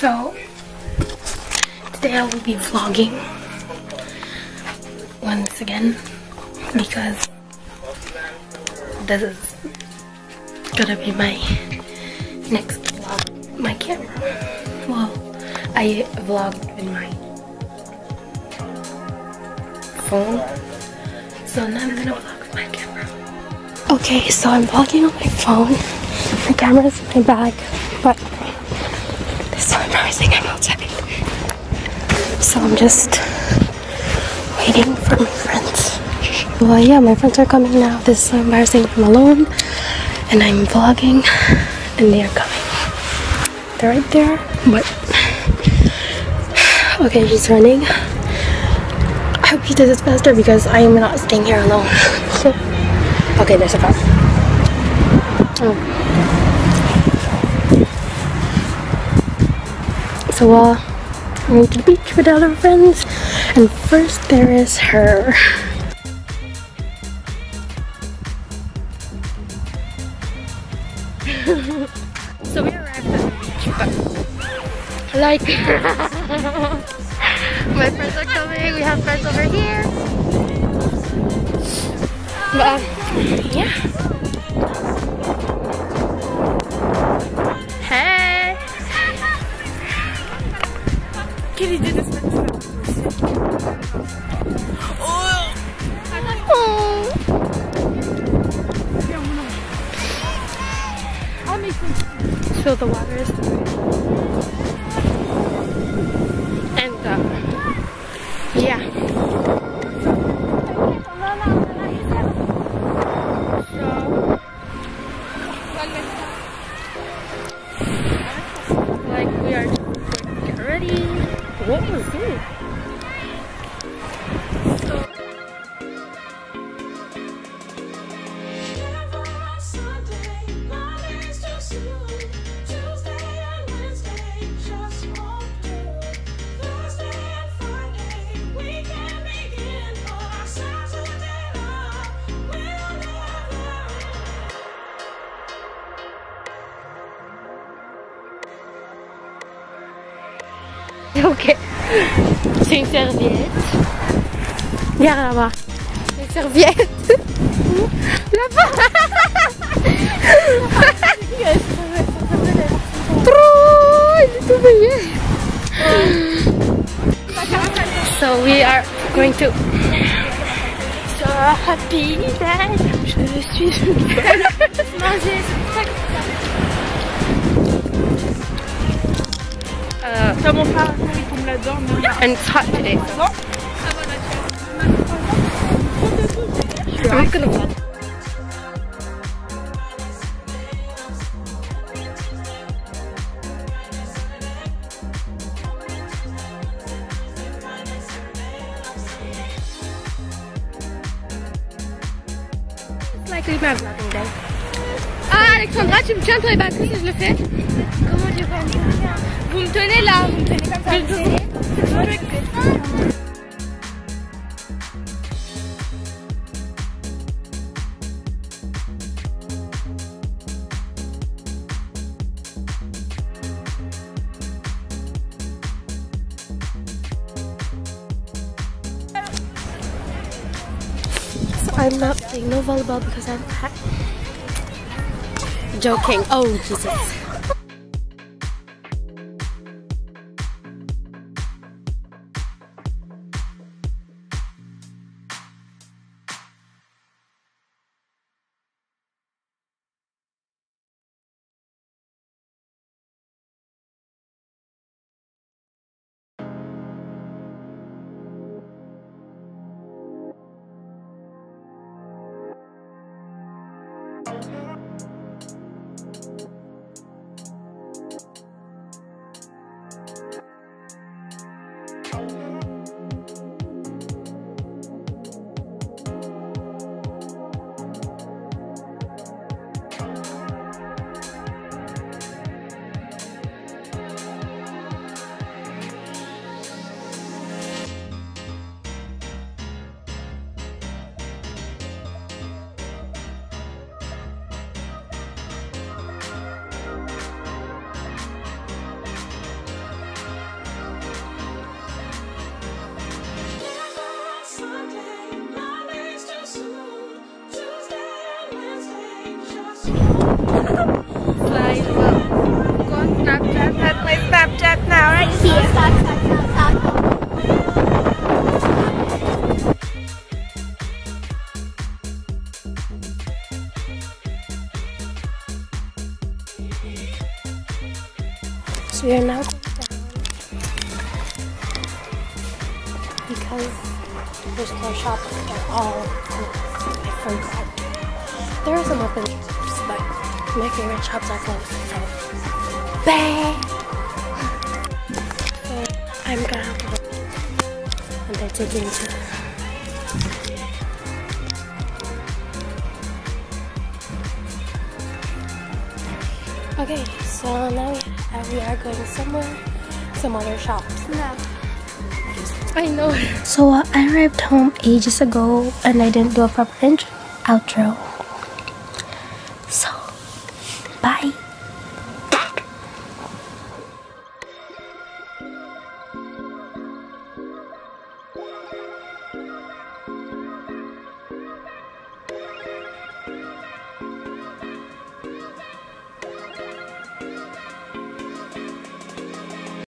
So, today I will be vlogging once again because this is gonna be my next vlog. My camera. Well, I vlogged in my phone, so now I'm gonna vlog with my camera. Okay, so I'm vlogging on my phone. My camera's in my bag, but it's so embarrassing. I'm outside. So I'm just waiting for my friends. Well, yeah, my friends are coming now. This is so embarrassing. I'm alone and I'm vlogging and they are coming. They're right there, but okay, she's running. I hope she does this faster because I am not staying here alone. okay, there's a car. Oh. So, uh, I'm going to the beach with other friends, and first there is her. so we arrived at the beach, but like my friends are coming. We have friends over here. But um, yeah. Hey. You do this Oh. So the water is and What was it? Ok. C'est une serviette. Viens là-bas. Une serviette. Là-bas. Trop, il est. So we are going to. So happy that je suis manger. Comment And hot ça va la. Like. Ah Alexandra, tu me tiens toi et batteries je le fais Comment tu vas Vous me tenez là, vous me tenez comme ça. I'm not playing no volleyball because I'm. Joking. Oh Jesus. Bye. We are now down because there's more shops are all. I forgot. There are some open shops, but my favorite shops are closed. So. So I'm gonna have to go and they're taking to. Okay, so now we, are going somewhere, some other shops. No. I know. So uh, I arrived home ages ago and I didn't do a proper intro, outro. So, bye.